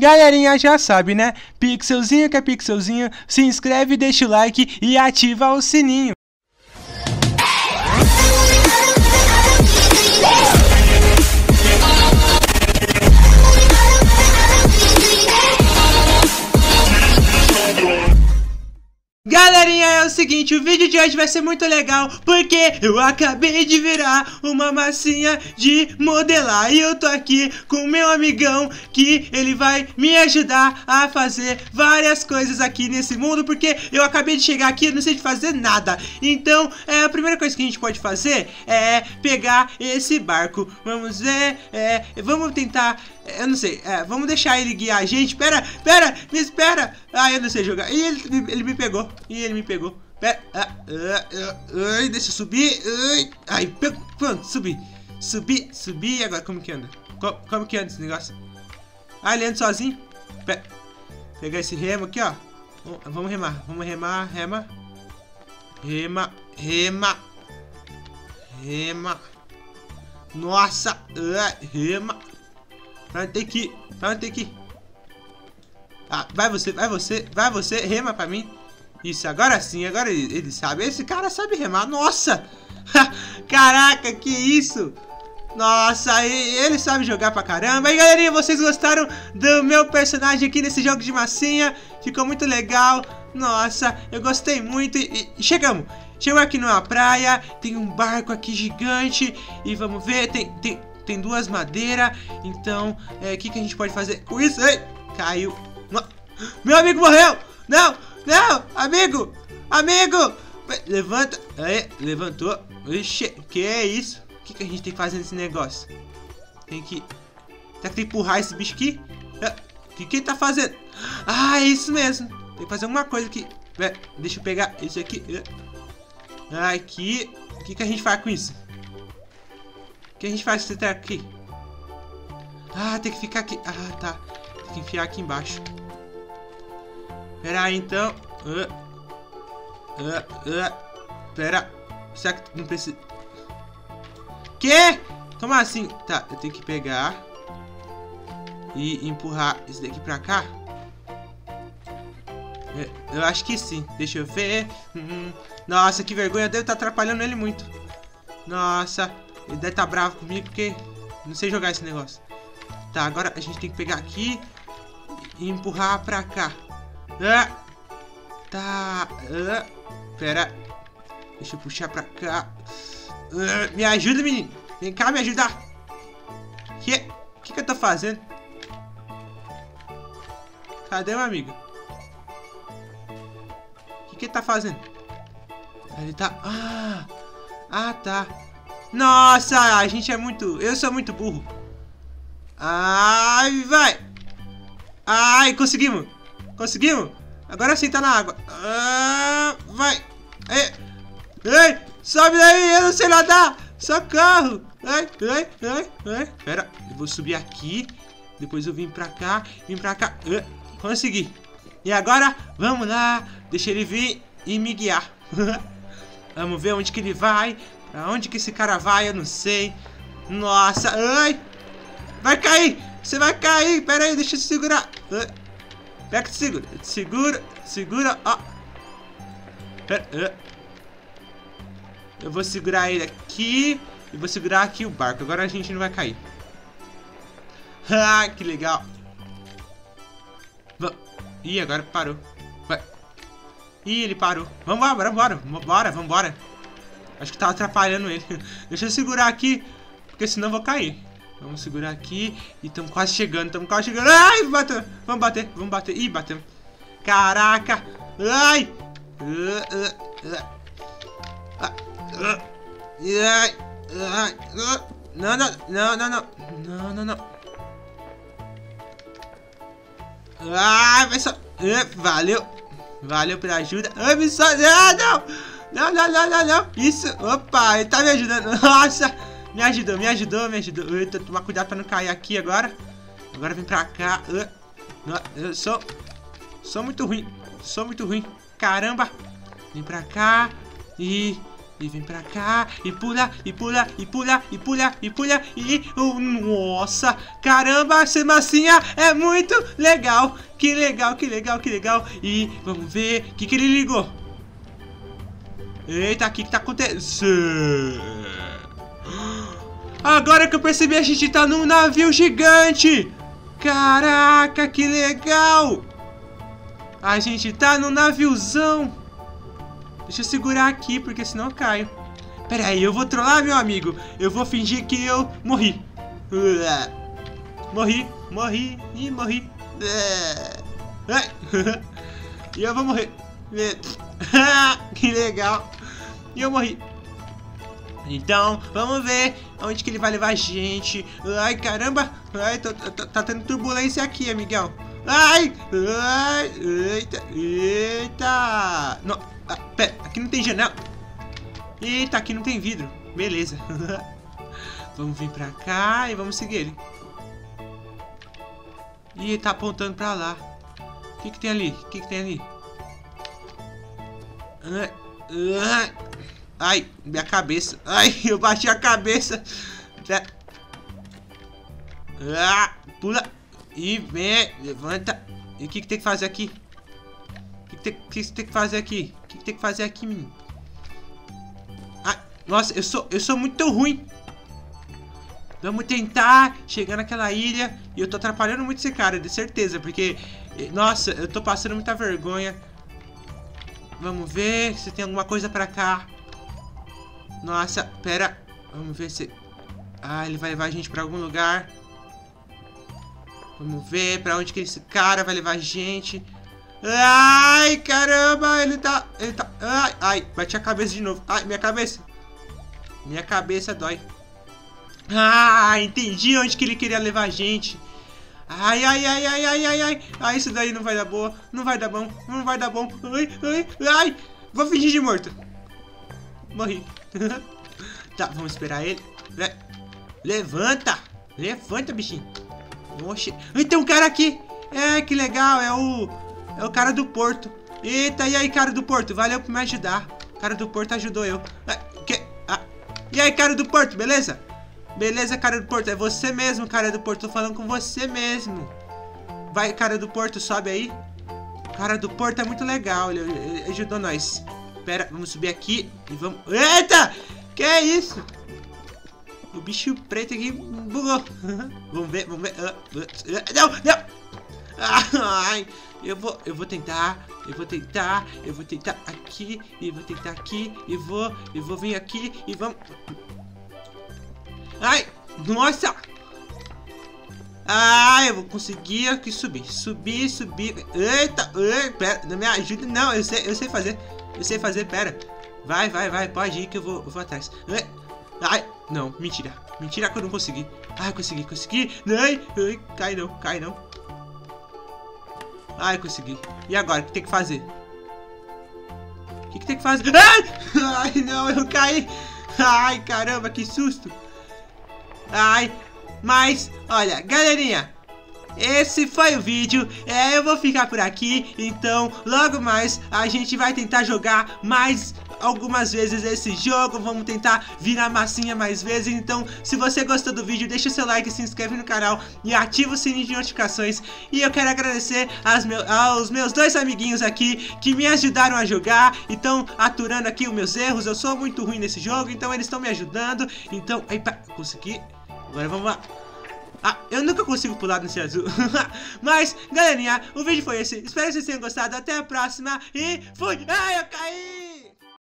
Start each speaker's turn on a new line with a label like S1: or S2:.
S1: Galerinha já sabe, né? Pixelzinho que é pixelzinho, se inscreve, deixa o like e ativa o sininho. Galerinha, é o seguinte, o vídeo de hoje vai ser muito legal Porque eu acabei de virar uma massinha de modelar. E eu tô aqui com o meu amigão Que ele vai me ajudar a fazer várias coisas aqui nesse mundo Porque eu acabei de chegar aqui e não sei de fazer nada. Então, é, a primeira coisa que a gente pode fazer é pegar esse barco. Vamos ver, é, vamos tentar eu não sei, é, vamos deixar ele guiar a gente. Pera, pera, me espera. Ah, eu não sei jogar. E ele, ele me pegou. E ele me pegou. Pera, ah, ah, ah, deixa eu subir. Ai, ai, pronto, subi. Subi, subi. Agora, como que anda? Como, como que anda esse negócio? Ah, ele anda sozinho. Pera, pegar esse remo aqui, ó. Vamos remar, vamos remar, rema. Rema, rema. Rema. Nossa, rema. Que ir? Ah, vai você, vai você, vai você, rema pra mim. Isso, agora sim, agora ele, ele sabe. Esse cara sabe remar. Nossa! Caraca, que isso! Nossa, ele sabe jogar pra caramba. E galerinha, vocês gostaram do meu personagem aqui nesse jogo de massinha? Ficou muito legal. Nossa, eu gostei muito. E, e chegamos. Chegamos aqui numa praia. Tem um barco aqui gigante. E vamos ver, tem, tem, tem duas madeiras. Então, o é, que, que a gente pode fazer com isso? Ei, caiu. Meu amigo morreu! Não, não, amigo, amigo! Levanta. Aí, levantou. Ixi, que é isso? O que, que a gente tem que fazer nesse negócio? Tem que... Será que tem que empurrar esse bicho aqui? O que, que tá fazendo? Ah, é isso mesmo. Tem que fazer alguma coisa aqui. Deixa eu pegar isso aqui. Aqui. O que, que a gente faz com isso? Que a gente faz tá aqui? Ah, tem que ficar aqui. Ah, tá. Tem que enfiar aqui embaixo. Pera aí, então. Uh, uh, uh. Pera. Será que não precisa... Que? Como assim? Tá, eu tenho que pegar. E empurrar esse daqui pra cá. Eu acho que sim. Deixa eu ver. Hum, nossa, que vergonha. Deve estar atrapalhando ele muito. Nossa. Ele deve estar tá bravo comigo porque não sei jogar esse negócio. Tá, agora a gente tem que pegar aqui e empurrar pra cá. Ah, tá. Ah, pera. Deixa eu puxar pra cá. Ah, me ajuda, menino. Vem cá me ajudar. Que? O que, que eu tô fazendo? Cadê meu amigo? O que, que ele tá fazendo? Ele tá... Ah! Ah, tá. Nossa, a gente é muito... Eu sou muito burro. Ai, vai. Ai, conseguimos. Conseguimos. Agora sim tá na água. Ah, vai. Ei, ei, sobe daí, eu não sei nadar. Socorro. Ai, ai, ai, ai. Pera, eu vou subir aqui. Depois eu vim pra cá, vim pra cá. Uh, consegui. E agora, vamos lá. Deixa ele vir e me guiar. vamos ver onde que ele vai. Aonde que esse cara vai, eu não sei. Nossa, ai! Vai cair! Você vai cair! Pera aí, deixa eu segurar. Pega que segura. Segura, segura, ó. Eu vou segurar ele aqui. E vou segurar aqui o barco. Agora a gente não vai cair. Ah, que legal. Ih, agora parou. Vai. Ih, ele parou. Vambora, vambora, vambora, vambora. Acho que tava atrapalhando ele. Deixa eu segurar aqui, porque senão eu vou cair. Vamos segurar aqui. E estamos quase chegando, estamos quase chegando. Ai, bateu. Vamos bater, vamos bater. Ih, batemos. Caraca. Ai. Não, não, não, não, não. Não, não, não. Ai, vai só. Valeu. Valeu pela ajuda. Ai, me. Ah, não. Não, não, não, não, não. Isso. Opa, ele tá me ajudando. Nossa. Me ajudou, me ajudou, me ajudou. Que tomar cuidado pra não cair aqui agora. Agora vem pra cá. Eu sou... Sou muito ruim. Sou muito ruim. Caramba. Vem pra cá. E... E vem pra cá, e pula, e pula, e pula, e pula, e pula, e... Oh, nossa, caramba, essa massinha é muito legal. Que legal, que legal, que legal. E vamos ver, o que, que ele ligou? Eita, o que, que tá acontecendo? Agora que eu percebi, a gente tá num navio gigante. Caraca, que legal. A gente tá num naviozão. Deixa eu segurar aqui, porque senão eu caio. Pera aí, eu vou trollar, meu amigo. Eu vou fingir que eu morri. Morri, morri e morri. E eu vou morrer. que legal. E eu morri. Então, vamos ver onde que ele vai levar a gente. Ai, caramba. Ai, tô, tô, tá tendo turbulência aqui, amigão. Ai, ai, eita, eita. Não. Ah, pera, aqui não tem janela. Eita, aqui não tem vidro. Beleza. vamos vir pra cá e vamos seguir ele. Ih, tá apontando pra lá. O que que tem ali? O que que tem ali? Ai, minha cabeça. Ai, eu bati a cabeça. Ah, pula. E vem, levanta. E o que que tem que fazer aqui? que, que você tem que fazer aqui? O que, que tem que fazer aqui, menino? Ah, nossa, eu sou, eu sou muito ruim. Vamos tentar chegar naquela ilha. E eu tô atrapalhando muito esse cara, de certeza. Porque, eh, nossa, eu tô passando muita vergonha. Vamos ver se tem alguma coisa pra cá. Nossa, pera. Vamos ver se... Ah, ele vai levar a gente pra algum lugar. Vamos ver pra onde que esse cara vai levar a gente. Ai, caramba, ele tá... Ele tá... Ai, ai, bati a cabeça de novo. Ai, minha cabeça. Minha cabeça dói. Ah, entendi onde que ele queria levar a gente. Ai, ai, ai, ai, ai, ai, ai. Ah, isso daí não vai dar boa. Não vai dar bom. Não vai dar bom. Ai, ai, ai. Vou fingir de morto. Morri. tá, vamos esperar ele. Levanta. Levanta, bichinho. Oxe. Tem um cara aqui. É, que legal. É o... É o cara do Porto. Eita, e aí, cara do Porto? Valeu por me ajudar. O cara do Porto ajudou eu. Ah, que? Ah. E aí, cara do Porto, beleza? Beleza, cara do Porto. É você mesmo, cara do Porto. Tô falando com você mesmo. Vai, cara do Porto, sobe aí. Cara do Porto é muito legal. Ele ajudou nós. Pera, vamos subir aqui e vamos... Eita! Que é isso? O bicho preto aqui bugou. vamos ver, vamos ver. Ah, ah, não, não! Ai, eu vou, eu vou tentar, eu vou tentar, eu vou tentar aqui, e vou tentar aqui, e vou, e vou vir aqui, e vamos... Ai, nossa! Ah, eu vou conseguir aqui subir, subir, subir. Eita, eita, pera, não me ajuda, não, eu sei, eu sei fazer, eu sei fazer, pera. Vai, vai, vai, pode ir que eu vou, eu vou atrás. Ai, não, mentira, mentira que eu não consegui. Ai, consegui, consegui. Ai, ai, cai não, cai não. Ai, consegui. E agora? O que tem que fazer? O que, que tem que fazer? Ai! Ai, não, eu caí. Ai, caramba, que susto. Ai, mas, olha, galerinha, esse foi o vídeo, é, eu vou ficar por aqui, então logo mais a gente vai tentar jogar mais algumas vezes esse jogo, vamos tentar virar massinha mais vezes, então se você gostou do vídeo, deixa o seu like, se inscreve no canal e ativa o sininho de notificações e eu quero agradecer meu, aos meus dois amiguinhos aqui que me ajudaram a jogar e estão aturando aqui os meus erros, eu sou muito ruim nesse jogo, então eles estão me ajudando, então, epa, consegui, agora vamos lá. Ah, eu nunca consigo pular nesse azul. Mas, galerinha, o vídeo foi esse. Espero que vocês tenham gostado. Até a próxima. E fui. Ai, eu caí.